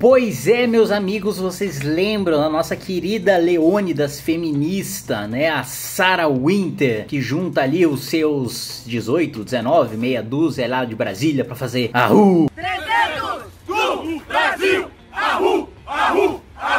Pois é, meus amigos, vocês lembram da nossa querida Leônidas feminista, né? A Sarah Winter, que junta ali os seus 18, 19, meia dúzia lá de Brasília para fazer a RU. 300 do Brasil! A RU! A RU! A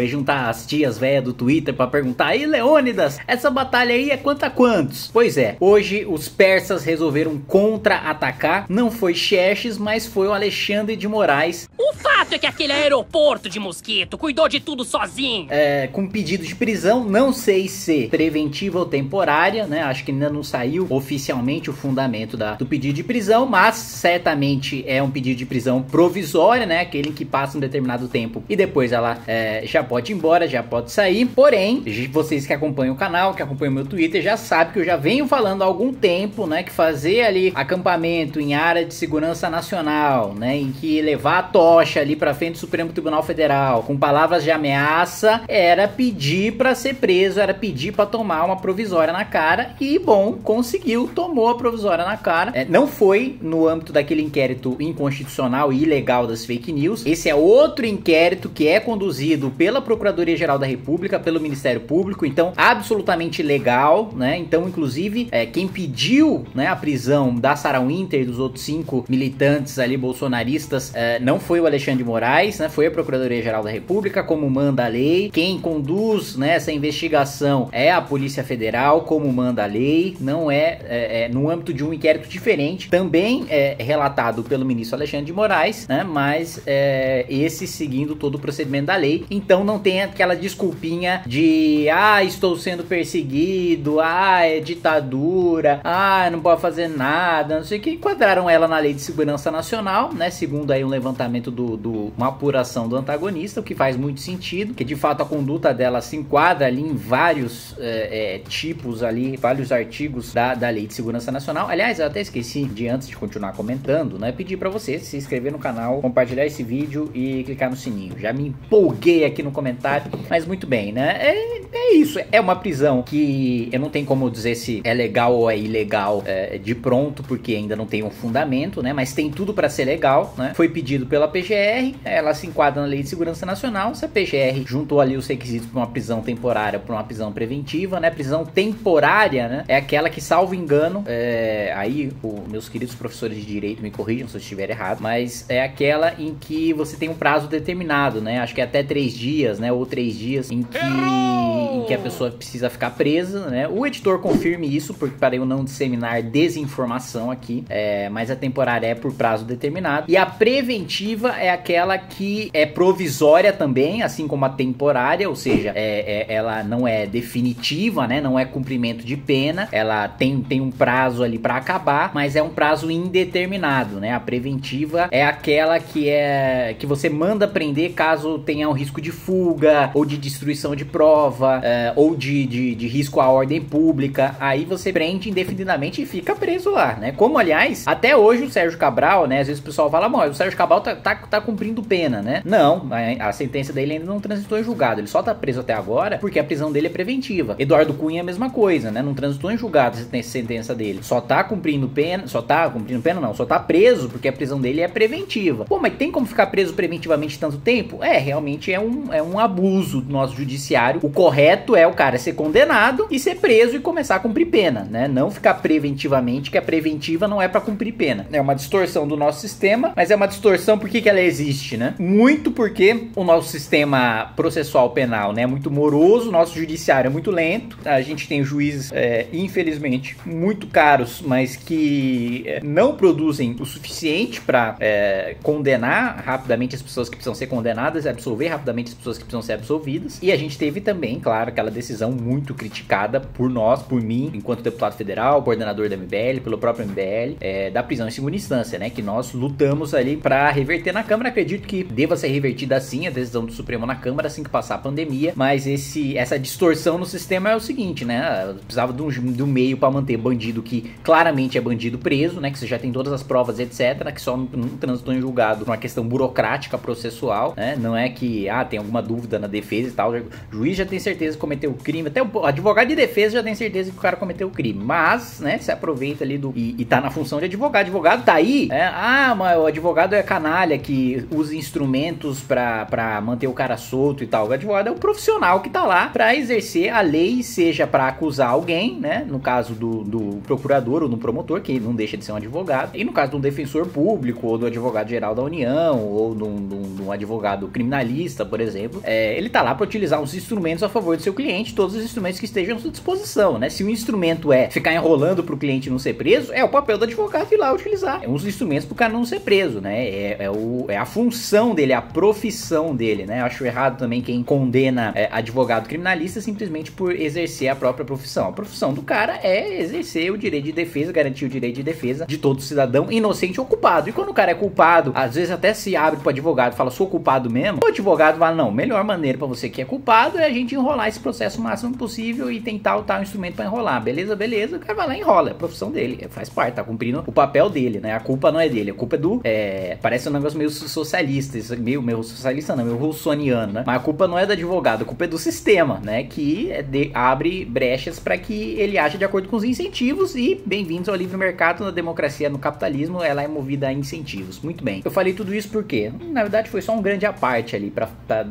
Aí juntar as tias velhas do Twitter para perguntar: aí Leônidas, essa batalha aí é quanto a quantos? Pois é, hoje os persas resolveram contra-atacar. Não foi Xerxes, mas foi o Alexandre de Moraes. O fato é que aquele aeroporto de Mosquito cuidou de tudo sozinho. É, com pedido de prisão, não sei se preventiva ou temporária, né? Acho que ainda não saiu oficialmente o fundamento da, do pedido de prisão, mas certamente é um pedido de prisão provisória, né? Aquele que passa um determinado tempo e depois ela é, já pode ir embora, já pode sair. Porém, vocês que acompanham o canal, que acompanham o meu Twitter, já sabem que eu já venho falando há algum tempo, né, que fazer ali acampamento em área de segurança nacional, né, em que levar a tocha ali para frente do Supremo Tribunal Federal com palavras de ameaça era pedir para ser preso, era pedir para tomar uma provisória na cara e bom, conseguiu, tomou a provisória na cara. É, não foi no âmbito daquele inquérito inconstitucional e ilegal das fake news. Esse é outro inquérito que é conduzido pela pela Procuradoria-Geral da República, pelo Ministério Público, então absolutamente legal, né? Então, inclusive, é, quem pediu né, a prisão da Sarah Winter e dos outros cinco militantes ali bolsonaristas é, não foi o Alexandre de Moraes, né? Foi a Procuradoria-Geral da República, como manda a lei. Quem conduz né, essa investigação é a Polícia Federal, como manda a lei. Não é, é, é no âmbito de um inquérito diferente, também é relatado pelo ministro Alexandre de Moraes, né? Mas é, esse seguindo todo o procedimento da lei. Então não tem aquela desculpinha de ah, estou sendo perseguido, ah, é ditadura, ah, não pode fazer nada, não sei o que. Enquadraram ela na Lei de Segurança Nacional, né? Segundo aí um levantamento do, do uma apuração do antagonista, o que faz muito sentido, que de fato a conduta dela se enquadra ali em vários é, é, tipos ali, vários artigos da, da Lei de Segurança Nacional. Aliás, eu até esqueci de antes de continuar comentando, né? Pedir para você se inscrever no canal, compartilhar esse vídeo e clicar no sininho. Já me empolguei aqui no comentário. Mas muito bem, né? É, é isso. É uma prisão que eu não tenho como dizer se é legal ou é ilegal é, de pronto, porque ainda não tem um fundamento, né? Mas tem tudo para ser legal, né? Foi pedido pela PGR, ela se enquadra na Lei de Segurança Nacional. Se a PGR juntou ali os requisitos para uma prisão temporária, para uma prisão preventiva, né? Prisão temporária, né? É aquela que, salvo engano, é... aí os meus queridos professores de direito me corrijam se eu estiver errado, mas é aquela em que você tem um prazo determinado, né? Acho que é até três dias dias, né? Ou três dias em que, em que a pessoa precisa ficar presa, né? O editor confirme isso, porque para eu não disseminar desinformação aqui, é, mas a temporária é por prazo determinado. E a preventiva é aquela que é provisória também, assim como a temporária, ou seja, é, é, ela não é definitiva, né? Não é cumprimento de pena, ela tem, tem um prazo ali para acabar, mas é um prazo indeterminado, né? A preventiva é aquela que é que você manda prender caso tenha um risco de fuga fuga, ou de destruição de prova, é, ou de, de, de, risco à ordem pública, aí você prende indefinidamente e fica preso lá, né? Como, aliás, até hoje o Sérgio Cabral, né? Às vezes o pessoal fala, o Sérgio Cabral tá, tá, tá cumprindo pena, né? Não, a, a, sentença dele ainda não transitou em julgado, ele só tá preso até agora porque a prisão dele é preventiva. Eduardo Cunha é a mesma coisa, né? Não transitou em julgado a sentença dele. Só tá cumprindo pena, só tá cumprindo pena não, só tá preso porque a prisão dele é preventiva. Pô, mas tem como ficar preso preventivamente tanto tempo? É, realmente é um, é um abuso do nosso judiciário. O correto é o cara ser condenado e ser preso e começar a cumprir pena, né? Não ficar preventivamente, que a preventiva não é para cumprir pena. É uma distorção do nosso sistema, mas é uma distorção porque que ela existe, né? Muito porque o nosso sistema processual penal né, é muito moroso, o nosso judiciário é muito lento. A gente tem juízes, é, infelizmente, muito caros, mas que é, não produzem o suficiente para é, condenar rapidamente as pessoas que precisam ser condenadas, absolver rapidamente as pessoas que precisam ser absolvidas. E a gente teve também, claro, aquela decisão muito criticada por nós, por mim, enquanto deputado federal, coordenador da MBL, pelo próprio MBL, é, da prisão em segunda instância, né? Que nós lutamos ali para reverter na Câmara. Acredito que deva ser revertida assim a decisão do Supremo na Câmara assim que passar a pandemia. Mas esse, essa distorção no sistema é o seguinte, né? Precisava de um, de um meio para manter bandido que claramente é bandido preso, né? Que você já tem todas as provas, etc. Que só não transitou em julgado por uma questão burocrática processual, né? Não é que, ah, tem alguma alguma dúvida na defesa e tal. O juiz já tem certeza que cometeu o crime, até o advogado de defesa já tem certeza que o cara cometeu o crime. Mas, né, se aproveita ali do. E, e tá na função de advogado. Advogado tá aí, é, ah, mas o advogado é canalha que usa instrumentos para manter o cara solto e tal. O advogado é o profissional que tá lá para exercer a lei, seja para acusar alguém, né? No caso do, do procurador ou do promotor, que não deixa de ser um advogado, e no caso de um defensor público ou do advogado geral da União ou de um, advogado criminalista, por exemplo, é, ele tá lá para utilizar os instrumentos a favor do seu cliente, todos os instrumentos que estejam à sua disposição, né? Se o instrumento é ficar enrolando pro cliente não ser preso, é o papel do advogado ir lá utilizar. É uns instrumentos pro cara não ser preso, né? É, é, o, é a função dele, a profissão dele, né? Eu acho errado também quem condena é, advogado criminalista simplesmente por exercer a própria profissão. A profissão do cara é exercer o direito de defesa, garantir o direito de defesa de todo cidadão inocente ou culpado. E quando o cara é culpado, às vezes até se abre pro advogado e fala, sou culpado mesmo, o advogado fala, não, melhor maneira para você que é culpado é a gente enrolar esse processo o máximo possível e tentar o tal instrumento para enrolar. Beleza, beleza, o cara vai lá e enrola. É a profissão dele, faz parte, tá cumprindo o papel dele, né? A culpa não é dele, a culpa é do. É, parece um negócio meio socialista, meio, meio socialista não, meio russoniano, né? Mas a culpa não é do advogado, a culpa é do sistema, né? Que é de, abre brechas para que ele age de acordo com os incentivos e bem-vindos ao livre mercado, na democracia, no capitalismo, ela é movida a incentivos. Muito bem. Eu falei tudo isso porque, na verdade, foi só um grande aparte ali para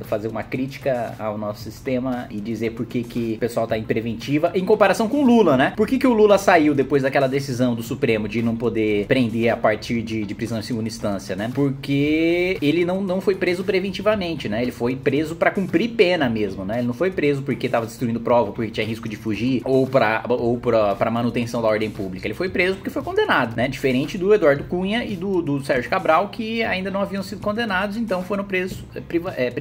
fazer uma crítica ao nosso sistema e dizer por que, que o pessoal tá em preventiva em comparação com o Lula, né? Por que, que o Lula saiu depois daquela decisão do Supremo de não poder prender a partir de, de prisão em segunda instância, né? Porque ele não, não foi preso preventivamente, né? Ele foi preso para cumprir pena mesmo, né? Ele não foi preso porque tava destruindo prova, porque tinha risco de fugir ou para ou pra, pra manutenção da ordem pública. Ele foi preso porque foi condenado, né? Diferente do Eduardo Cunha e do, do Sérgio Cabral, que ainda não haviam sido condenados, então foram presos é, é,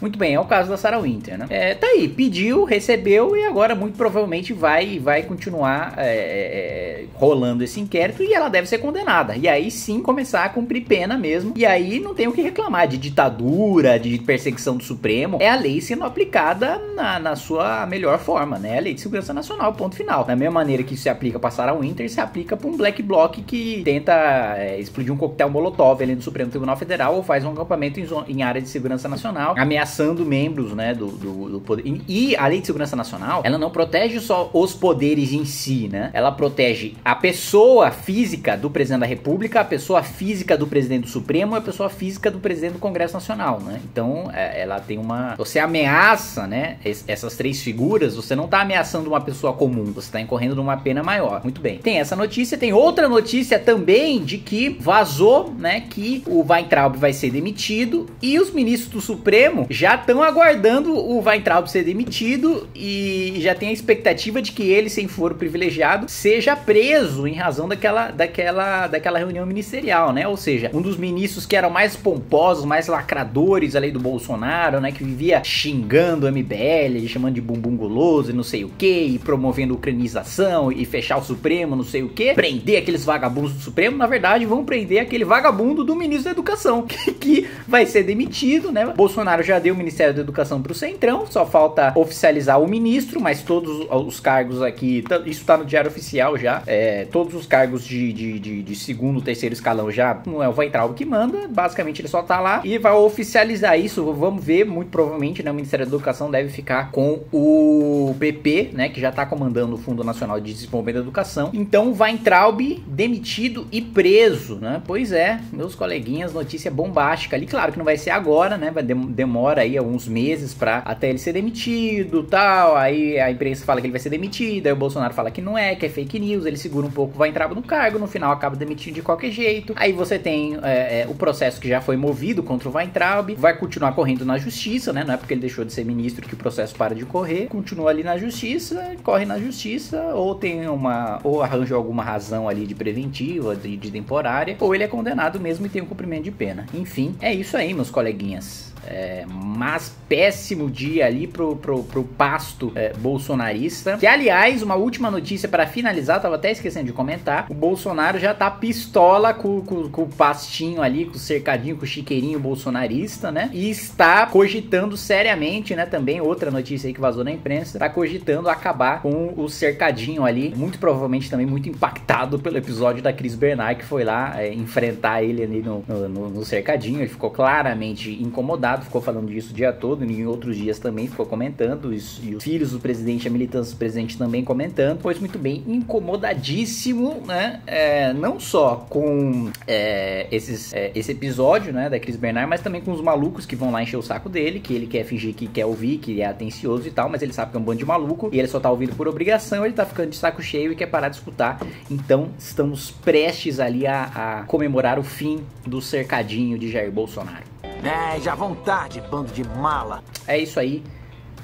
Muito bem, é o caso da Sarah Winter, né? É, tá aí, pediu, recebeu e agora muito provavelmente vai, vai continuar é, é, rolando esse inquérito e ela deve ser condenada. E aí sim começar a cumprir pena mesmo. E aí não tem o que reclamar de ditadura, de perseguição do Supremo. É a lei sendo aplicada na, na sua melhor forma, né? A lei de segurança nacional, ponto final. Da mesma maneira que se aplica para Sarah Winter, se aplica para um black bloc que tenta é, explodir um coquetel molotov ali no Supremo Tribunal Federal ou faz um acampamento em, em área de segurança nacional, ameaçando membros, né, do, do, do poder. E, e a lei de segurança nacional, ela não protege só os poderes em si, né? Ela protege a pessoa física do presidente da República, a pessoa física do presidente do Supremo e a pessoa física do presidente do Congresso Nacional, né? Então, é, ela tem uma. Você ameaça, né? Essas três figuras, você não tá ameaçando uma pessoa comum, você tá incorrendo numa pena maior. Muito bem. Tem essa notícia, tem outra notícia também de que vazou, né? Que o Weintraub vai ser demitido e os ministros do Supremo já estão aguardando o Weintraub ser demitido e já tem a expectativa de que ele, sem foro privilegiado, seja preso em razão daquela, daquela, daquela reunião ministerial, né? Ou seja, um dos ministros que eram mais pomposos, mais lacradores ali do Bolsonaro, né? Que vivia xingando o MBL, chamando de bumbum guloso e não sei o que, e promovendo ucranização e fechar o Supremo, não sei o que, prender aqueles vagabundos do Supremo, na verdade vão prender aquele vagabundo do ministro da Educação, que, que vai ser demitido, né? Bolsonaro já deu o Ministério da Educação pro Centrão, só falta oficializar o ministro, mas todos os cargos aqui, isso tá no Diário Oficial já, é, todos os cargos de, de, de, de segundo, terceiro escalão já não é o Weintraub que manda, basicamente ele só tá lá e vai oficializar isso, vamos ver, muito provavelmente, né, o Ministério da Educação deve ficar com o PP, né, que já tá comandando o Fundo Nacional de Desenvolvimento da Educação, então Weintraub demitido e preso, né, pois é, meus coleguinhas, notícia bombástica ali, claro que não vai ser agora, né, vai demora aí alguns meses para até ele ser demitido, tal, aí a imprensa fala que ele vai ser demitido, aí o Bolsonaro fala que não é, que é fake news, ele segura um pouco, vai entrar no cargo, no final acaba demitido de qualquer jeito. Aí você tem é, é, o processo que já foi movido contra o Weintraub, vai continuar correndo na justiça, né? Não é porque ele deixou de ser ministro que o processo para de correr, continua ali na justiça, corre na justiça, ou tem uma. ou arranja alguma razão ali de preventiva, de, de temporária, ou ele é condenado mesmo e tem um cumprimento de pena. Enfim, é isso aí, meus coleguinhas. É, mas péssimo dia ali pro, pro, pro pasto é, bolsonarista. Que, aliás, uma última notícia para finalizar, tava até esquecendo de comentar. O Bolsonaro já tá pistola com, com, com, o pastinho ali, com o cercadinho, com o chiqueirinho bolsonarista, né? E está cogitando seriamente, né? Também outra notícia aí que vazou na imprensa, tá cogitando acabar com o cercadinho ali. Muito provavelmente também muito impactado pelo episódio da Cris Bernard, que foi lá é, enfrentar ele ali no, no, no cercadinho. Ele ficou claramente incomodado ficou falando disso o dia todo, e em outros dias também ficou comentando, e os filhos do presidente, a militância do presidente também comentando, pois muito bem, incomodadíssimo, né? É, não só com é, esses, é, esse episódio, né, da Cris Bernard, mas também com os malucos que vão lá encher o saco dele, que ele quer fingir que quer ouvir, que é atencioso e tal, mas ele sabe que é um bando de maluco, e ele só tá ouvindo por obrigação, ele tá ficando de saco cheio e quer parar de escutar. Então, estamos prestes ali a, a comemorar o fim do cercadinho de Jair Bolsonaro. É, já vão tarde, bando de mala. É isso aí.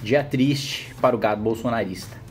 Dia triste para o gado bolsonarista.